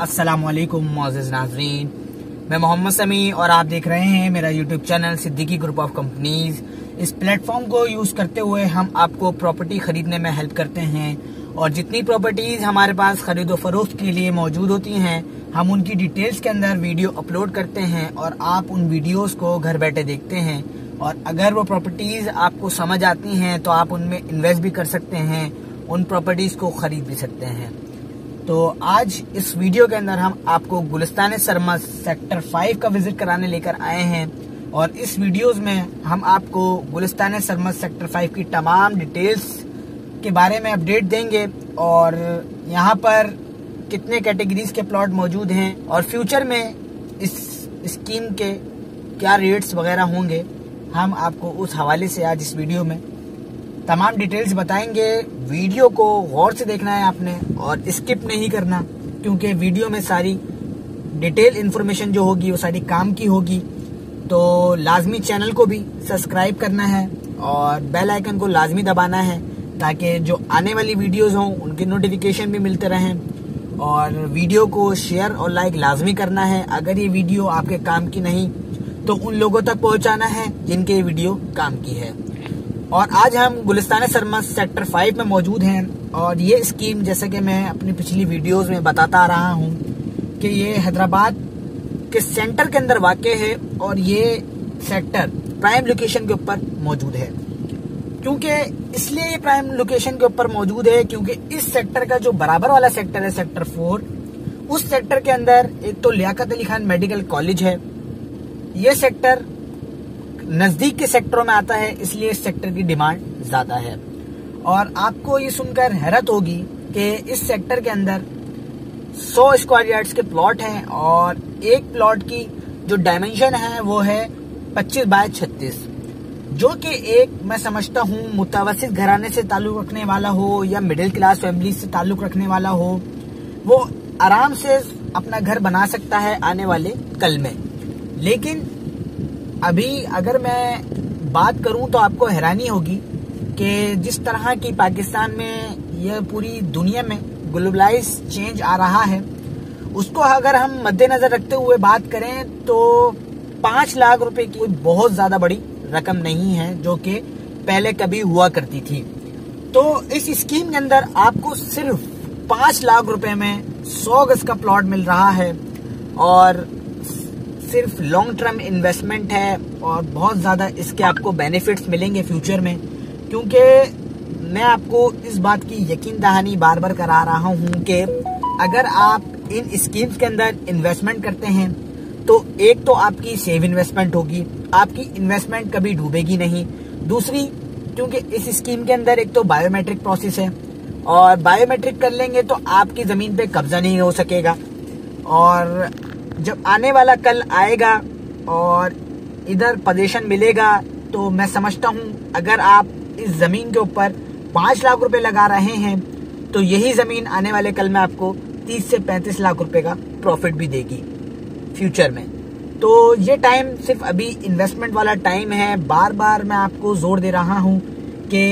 अस्सलाम वालेकुम मोअज़्ज़िज़ नाज़रीन मैं मोहम्मद समी और आप देख रहे हैं मेरा YouTube channel Siddiqui group of companies इस प्लेटफॉर्म को यूज़ करते हुए हम आपको प्रॉपर्टी खरीदने में हेल्प करते हैं और जितनी प्रॉपर्टीज़ हमारे पास खरीदो फरोख्त के लिए मौजूद होती हैं, हम उनकी डिटेल्स के अंदर वीडियो अपलोड करते हैं और आप उन वीडियोस को घर बैठे देखते हैं। और अगर वो प्रॉपर्टीज़ आपको समझ आती हैं तो आप उनमें इन्वेस्ट भी कर सकते हैं। उन प्रॉपर्टीज़ को खरीद भी सकते हैं। तो आज इस वीडियो के अंदर हम आपको गुलिस्तान सरमद सेक्टर फाइव का विज़िट कराने लेकर आए हैं और इस वीडियोस में हम आपको गुलिस्तान सरमद सेक्टर फाइव की तमाम डिटेल्स के बारे में अपडेट देंगे और यहाँ पर कितने कैटेगरीज के प्लॉट मौजूद हैं और फ्यूचर में इस स्कीम के क्या रेट्स वगैरह होंगे, हम आपको उस हवाले से आज इस वीडियो में तमाम डिटेल्स बताएँगे। वीडियो को गौर से देखना है आपने और स्किप नहीं करना, क्योंकि वीडियो में सारी डिटेल इन्फॉर्मेशन जो होगी, वो सारी काम की होगी। तो लाजमी चैनल को भी सब्सक्राइब करना है और बेल आइकन को लाजमी दबाना है, ताकि जो आने वाली वीडियोस हों, उनके नोटिफिकेशन भी मिलते रहें। और वीडियो को शेयर और लाइक लाजमी करना है। अगर ये वीडियो आपके काम की नहीं तो उन लोगों तक पहुंचाना है जिनके ये वीडियो काम की है। और आज हम गुलिस्तान सरमा सेक्टर फाइव में मौजूद हैं और ये स्कीम, जैसे कि मैं अपनी पिछली वीडियोस में बताता रहा हूँ कि ये हैदराबाद के सेंटर के अंदर वाक़ है और ये सेक्टर प्राइम लोकेशन के ऊपर मौजूद है। क्योंकि इसलिए ये प्राइम लोकेशन के ऊपर मौजूद है क्योंकि इस सेक्टर का जो बराबर वाला सेक्टर है, सेक्टर फोर, उस सेक्टर के अंदर एक तो लियाकत अली खान मेडिकल कॉलेज है। ये सेक्टर नज़दीक के सेक्टरों में आता है, इसलिए इस सेक्टर की डिमांड ज़्यादा है। और आपको ये सुनकर हैरत होगी कि इस सेक्टर के अंदर 100 स्क्वायर यार्ड्स के प्लॉट हैं और एक प्लॉट की जो डायमेंशन है, वो है 25 बाय 36 जो कि एक मैं समझता हूँ मुतवसित घराने से ताल्लुक रखने वाला हो या मिडिल क्लास फैमिली से ताल्लुक रखने वाला हो, वो आराम से अपना घर बना सकता है आने वाले कल में। लेकिन अभी अगर मैं बात करूँ तो आपको हैरानी होगी कि जिस तरह की पाकिस्तान में यह पूरी दुनिया में ग्लोबलाइज चेंज आ रहा है, उसको अगर हम मद्देनजर रखते हुए बात करें तो पाँच लाख रुपए की कोई बहुत ज़्यादा बड़ी रकम नहीं है जो कि पहले कभी हुआ करती थी। तो इस स्कीम के अंदर आपको सिर्फ़ पाँच लाख रुपए में सौ गज का प्लॉट मिल रहा है और सिर्फ़ लॉन्ग टर्म इन्वेस्टमेंट है और बहुत ज़्यादा इसके आपको बेनिफिट्स मिलेंगे फ्यूचर में, क्योंकि मैं आपको इस बात की यकीन दहानी बार बार करा रहा हूँ कि अगर आप इन स्कीम्स के अंदर इन्वेस्टमेंट करते हैं तो एक तो आपकी सेव इन्वेस्टमेंट होगी, आपकी इन्वेस्टमेंट कभी डूबेगी नहीं। दूसरी, क्योंकि इस स्कीम के अंदर एक तो बायोमेट्रिक प्रोसेस है और बायोमेट्रिक कर लेंगे तो आपकी ज़मीन पे कब्जा नहीं हो सकेगा। और जब आने वाला कल आएगा और इधर पोजीशन मिलेगा तो मैं समझता हूँ, अगर आप इस ज़मीन के ऊपर पाँच लाख रुपए लगा रहे हैं तो यही ज़मीन आने वाले कल में आपको तीस से पैंतीस लाख रुपए का प्रॉफिट भी देगी फ्यूचर में। तो ये टाइम सिर्फ़ अभी इन्वेस्टमेंट वाला टाइम है। बार बार मैं आपको ज़ोर दे रहा हूँ कि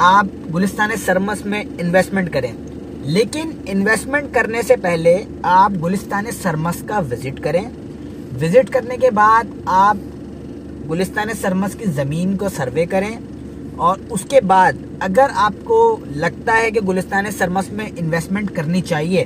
आप गुलिस्तान सरमस में इन्वेस्टमेंट करें। लेकिन इन्वेस्टमेंट करने से पहले आप गुलिस्तान सरमस का विज़िट करें। विज़िट करने के बाद आप गुलिस्तान सरमस की ज़मीन को सर्वे करें और उसके बाद अगर आपको लगता है कि गुलिस्तान सरमस में इन्वेस्टमेंट करनी चाहिए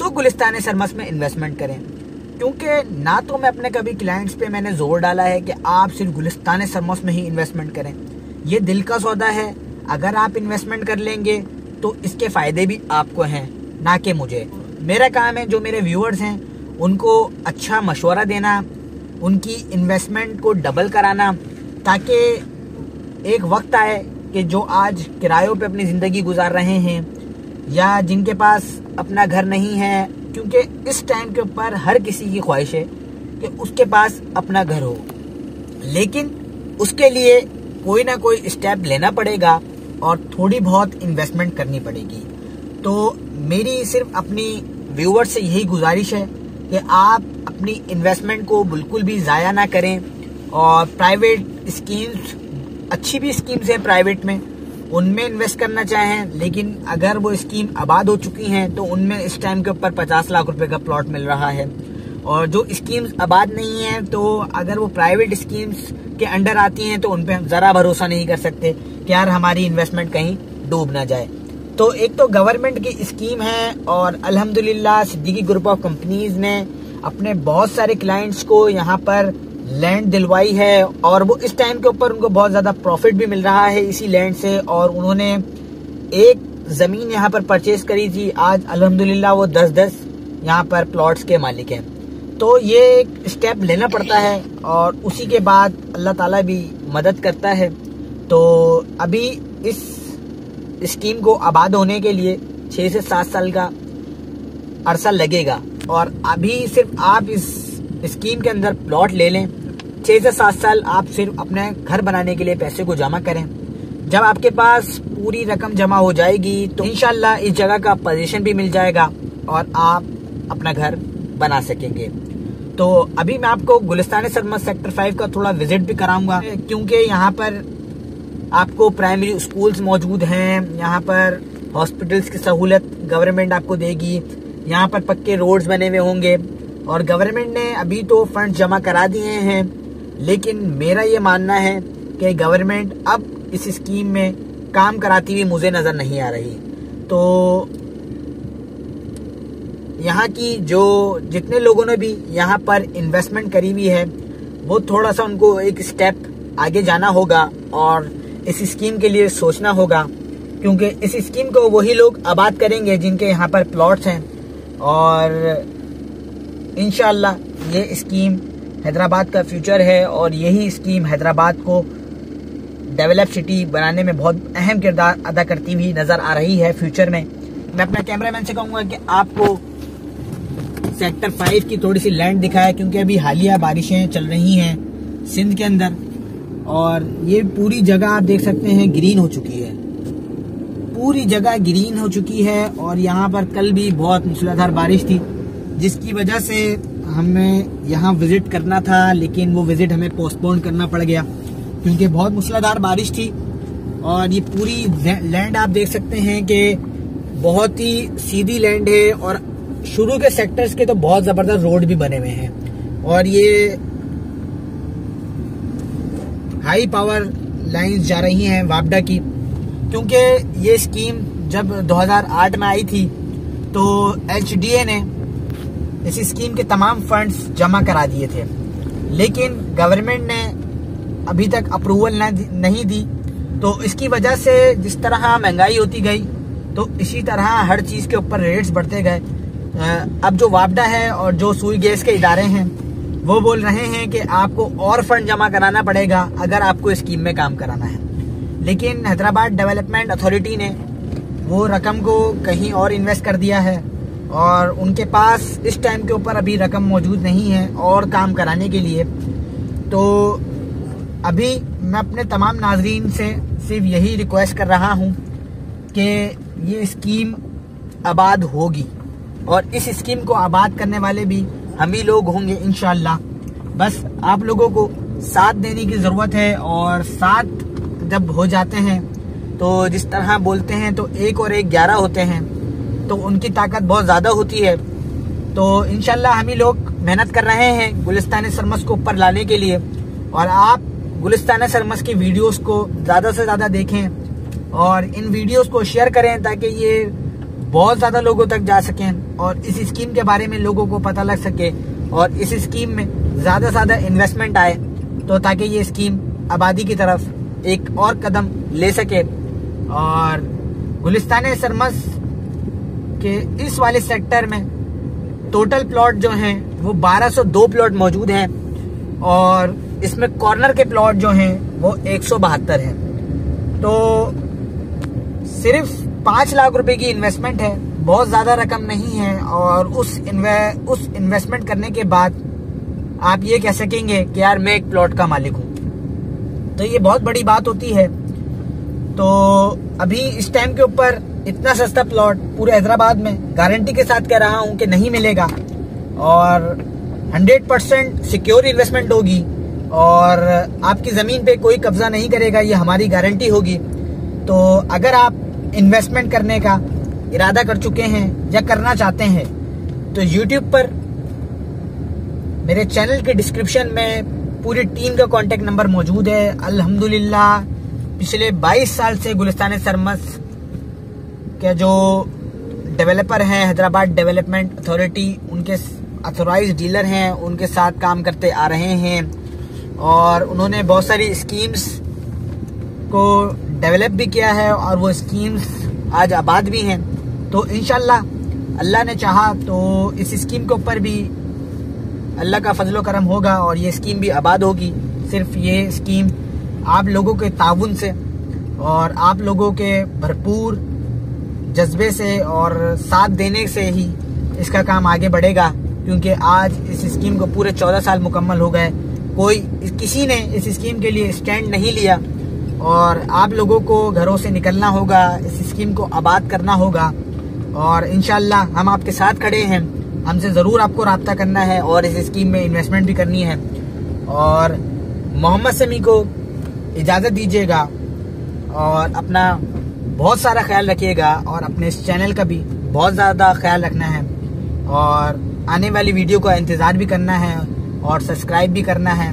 तो गुलिस्तान सरमस में इन्वेस्टमेंट करें। क्योंकि ना तो मैं अपने कभी क्लाइंट्स पे मैंने ज़ोर डाला है कि आप सिर्फ़ गुलिस्तान सरमस में ही इन्वेस्टमेंट करें। ये दिल का सौदा है। अगर आप इन्वेस्टमेंट कर लेंगे तो इसके फ़ायदे भी आपको हैं, ना कि मुझे। मेरा काम है जो मेरे व्यूअर्स हैं, उनको अच्छा मशवरा देना, उनकी इन्वेस्टमेंट को डबल कराना, ताकि एक वक्त आए कि जो आज किरायों पे अपनी ज़िंदगी गुजार रहे हैं, या जिनके पास अपना घर नहीं है, क्योंकि इस टाइम के ऊपर हर किसी की ख्वाहिश है कि उसके पास अपना घर हो। लेकिन उसके लिए कोई ना कोई स्टेप लेना पड़ेगा और थोड़ी बहुत इन्वेस्टमेंट करनी पड़ेगी। तो मेरी सिर्फ़ अपनी व्यूवर से यही गुजारिश है कि आप अपनी इन्वेस्टमेंट को बिल्कुल भी ज़ाया ना करें और प्राइवेट स्कीम्स अच्छी भी स्कीम्स हैं प्राइवेट में, उनमें इन्वेस्ट करना चाहें, लेकिन अगर वो स्कीम आबाद हो चुकी हैं तो उनमें इस टाइम के ऊपर पचास लाख रुपए का प्लॉट मिल रहा है। और जो स्कीम्स आबाद नहीं है तो अगर वो प्राइवेट स्कीम्स के अंडर आती हैं तो उन पर हम ज़रा भरोसा नहीं कर सकते। कि यार हमारी इन्वेस्टमेंट कहीं डूब ना जाए। तो एक तो गवर्नमेंट की स्कीम है और अल्हम्दुलिल्लाह सिद्दीकी ग्रुप ऑफ़ कंपनीज़ ने अपने बहुत सारे क्लाइंट्स को यहाँ पर लैंड दिलवाई है और वो इस टाइम के ऊपर उनको बहुत ज़्यादा प्रॉफिट भी मिल रहा है इसी लैंड से और उन्होंने एक ज़मीन यहाँ पर परचेज करी थी। आज अल्हम्दुलिल्लाह वो दस दस यहाँ पर प्लॉट्स के मालिक हैं। तो ये एक स्टेप लेना पड़ता है और उसी के बाद अल्लाह ताला भी मदद करता है। तो अभी इस स्कीम को आबाद होने के लिए छह से सात साल का अरसा लगेगा। और अभी सिर्फ़ आप इस स्कीम के अंदर प्लॉट ले लें। छः से सात साल आप सिर्फ़ अपने घर बनाने के लिए पैसे को जमा करें। जब आपके पास पूरी रकम जमा हो जाएगी तो इनशाला इस जगह का पोजीशन भी मिल जाएगा और आप अपना घर बना सकेंगे। तो अभी मैं आपको गुलिस्तान सरमत सेक्टर फाइव का थोड़ा विज़िट भी कराऊँगा, क्योंकि यहाँ पर आपको प्राइमरी स्कूल्स मौजूद हैं, यहाँ पर हॉस्पिटल्स की सहूलत गवर्नमेंट आपको देगी, यहाँ पर पक्के रोड्स बने हुए होंगे। और गवर्नमेंट ने अभी तो फंड जमा करा दिए हैं, लेकिन मेरा ये मानना है कि गवर्नमेंट अब इस स्कीम में काम कराती हुई मुझे नज़र नहीं आ रही। तो यहाँ की जो जितने लोगों ने भी यहाँ पर इन्वेस्टमेंट करी हुई है, वो थोड़ा सा उनको एक स्टेप आगे जाना होगा और इस स्कीम के लिए सोचना होगा, क्योंकि इस स्कीम को वही लोग आबाद करेंगे जिनके यहाँ पर प्लॉट्स हैं। और इनशाला ये स्कीम हैदराबाद का फ्यूचर है और यही स्कीम हैदराबाद को डेवलप सिटी बनाने में बहुत अहम किरदार अदा करती हुई नज़र आ रही है फ्यूचर में। मैं अपना कैमरामैन से कहूँगा कि आपको सेक्टर फाइव की थोड़ी सी लैंड दिखाया, क्योंकि अभी हालिया बारिशें चल रही हैं सिंध के अंदर। और ये पूरी जगह आप देख सकते हैं ग्रीन हो चुकी है। पूरी जगह ग्रीन हो चुकी है और यहाँ पर कल भी बहुत मूसलाधार बारिश थी, जिसकी वजह से हमें यहाँ विज़िट करना था, लेकिन वो विज़िट हमें पोस्टपोन करना पड़ गया, क्योंकि बहुत मूसलाधार बारिश थी। और ये पूरी लैंड आप देख सकते हैं कि बहुत ही सीधी लैंड है और शुरू के सेक्टर्स के तो बहुत ज़बरदस्त रोड भी बने हुए हैं। और ये हाई पावर लाइंस जा रही हैं वापडा की। क्योंकि ये स्कीम जब 2008 में आई थी तो एच ने इस स्कीम के तमाम फंड्स जमा करा दिए थे। लेकिन गवर्नमेंट ने अभी तक अप्रूवल नहीं दी। तो इसकी वजह से जिस तरह महँगाई होती गई तो इसी तरह हर चीज़ के ऊपर रेट्स बढ़ते गए। अब जो वापडा है और जो सुई गैस के इदारे हैं वो बोल रहे हैं कि आपको और फंड जमा कराना पड़ेगा अगर आपको स्कीम में काम कराना है। लेकिन हैदराबाद डेवलपमेंट अथॉरिटी ने वो रकम को कहीं और इन्वेस्ट कर दिया है और उनके पास इस टाइम के ऊपर अभी रकम मौजूद नहीं है और काम कराने के लिए। तो अभी मैं अपने तमाम नाजरीन से सिर्फ़ यही रिक्वेस्ट कर रहा हूँ कि ये स्कीम आबाद होगी और इस स्कीम को आबाद करने वाले भी हम ही लोग होंगे इनशाला बस आप लोगों को साथ देने की ज़रूरत है और साथ जब हो जाते हैं तो जिस तरह बोलते हैं तो एक और एक ग्यारह होते हैं तो उनकी ताकत बहुत ज़्यादा होती है। तो इनशाला हम ही लोग मेहनत कर रहे हैं गुलिस्तान सरमस को ऊपर लाने के लिए, और आप गुलिस्तान सरमस की वीडियोस को ज़्यादा से ज़्यादा देखें, और इन वीडियोस को शेयर करें ताकि ये बहुत ज़्यादा लोगों तक जा सकें और इस स्कीम के बारे में लोगों को पता लग सके और इस स्कीम में ज़्यादा से ज़्यादा इन्वेस्टमेंट आए तो ताकि ये स्कीम आबादी की तरफ़ एक और कदम ले सके। और गुलिस्तान सरमस के इस वाले सेक्टर में टोटल प्लॉट जो हैं, वो 1202 प्लॉट मौजूद हैं और इसमें कॉर्नर के प्लॉट जो हैं, वो एक सौ बहत्तर हैं। तो सिर्फ़ पाँच लाख रुपए की इन्वेस्टमेंट है, बहुत ज़्यादा रकम नहीं है और उस इन्वे उस इन्वेस्टमेंट करने के बाद आप ये कह सकेंगे कि यार मैं एक प्लॉट का मालिक हूँ। तो ये बहुत बड़ी बात होती है। तो अभी इस टाइम के ऊपर इतना सस्ता प्लॉट पूरे हैदराबाद में गारंटी के साथ कह रहा हूँ कि नहीं मिलेगा और 100 परसेंट सिक्योर इन्वेस्टमेंट होगी और आपकी ज़मीन पे कोई कब्जा नहीं करेगा, ये हमारी गारंटी होगी। तो अगर आप इन्वेस्टमेंट करने का इरादा कर चुके हैं या करना चाहते हैं तो यूट्यूब पर मेरे चैनल के डिस्क्रिप्शन में पूरी टीम का कांटेक्ट नंबर मौजूद है। अल्हम्दुलिल्लाह, पिछले 22 साल से गुलिस्तान सरमस के जो डेवलपर हैं, हैदराबाद डेवलपमेंट अथॉरिटी उनके अथोराइज डीलर हैं, उनके साथ काम करते आ रहे हैं और उन्होंने बहुत सारी स्कीम्स को डेवलप भी किया है और वो स्कीम्स आज आबाद भी हैं। तो इनशाला अल्लाह ने चाहा तो इस स्कीम के ऊपर भी अल्लाह का फजलो करम होगा और ये स्कीम भी आबाद होगी। सिर्फ़ ये स्कीम आप लोगों के ताउन से और आप लोगों के भरपूर जज्बे से और साथ देने से ही इसका काम आगे बढ़ेगा, क्योंकि आज इस स्कीम को पूरे चौदह साल मुकम्मल हो गए। कोई किसी ने इस स्कीम के लिए स्टैंड नहीं लिया। और आप लोगों को घरों से निकलना होगा, इस स्कीम को आबाद करना होगा। और इनशाला हम आपके साथ खड़े हैं। हमसे ज़रूर आपको रबता करना है और इस स्कीम में इन्वेस्टमेंट भी करनी है। और मोहम्मद समी को इजाज़त दीजिएगा और अपना बहुत सारा ख्याल रखिएगा और अपने इस चैनल का भी बहुत ज़्यादा ख्याल रखना है। और आने वाली वीडियो का इंतज़ार भी करना है और सब्सक्राइब भी करना है।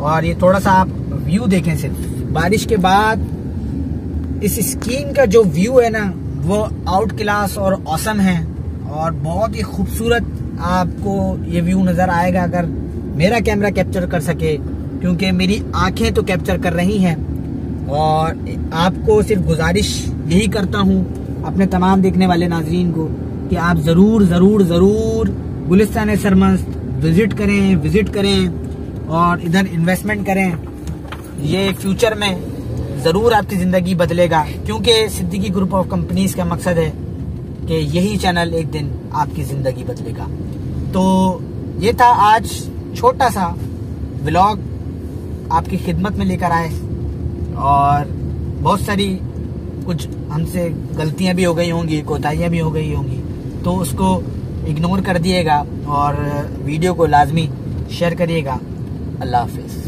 और ये थोड़ा सा आप व्यू देखें सिर्फ़। बारिश के बाद इस स्कीम का जो व्यू है ना, वो आउट क्लास और औसम है। और बहुत ही खूबसूरत आपको ये व्यू नज़र आएगा अगर मेरा कैमरा कैप्चर कर सके, क्योंकि मेरी आँखें तो कैप्चर कर रही हैं। और आपको सिर्फ़ गुजारिश यही करता हूँ, अपने तमाम देखने वाले नाजरीन को, कि आप ज़रूर ज़रूर ज़रूर गुलिस्तान सरमस्त विज़िट करें विज़िट करें और इधर इन्वेस्टमेंट करें। ये फ्यूचर में ज़रूर आपकी ज़िंदगी बदलेगा, क्योंकि सिद्दीकी ग्रुप ऑफ़ कंपनीज़ का मकसद है कि यही चैनल एक दिन आपकी ज़िंदगी बदलेगा। तो ये था आज छोटा सा ब्लॉग आपकी खिदमत में लेकर आए, और बहुत सारी कुछ हमसे गलतियाँ भी हो गई होंगी, कोताहियाँ भी हो गई होंगी तो उसको इग्नोर कर दिएगा और वीडियो को लाजमी शेयर करिएगा। अल्लाह हाफिज़।